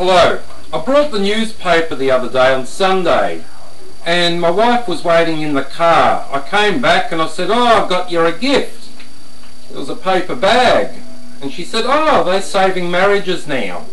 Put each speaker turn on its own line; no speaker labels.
Hello. I brought the newspaper the other day on Sunday and my wife was waiting in the car. I came back and I said, oh, I've got you a gift. It was a paper bag. And she said, oh, they're saving marriages now.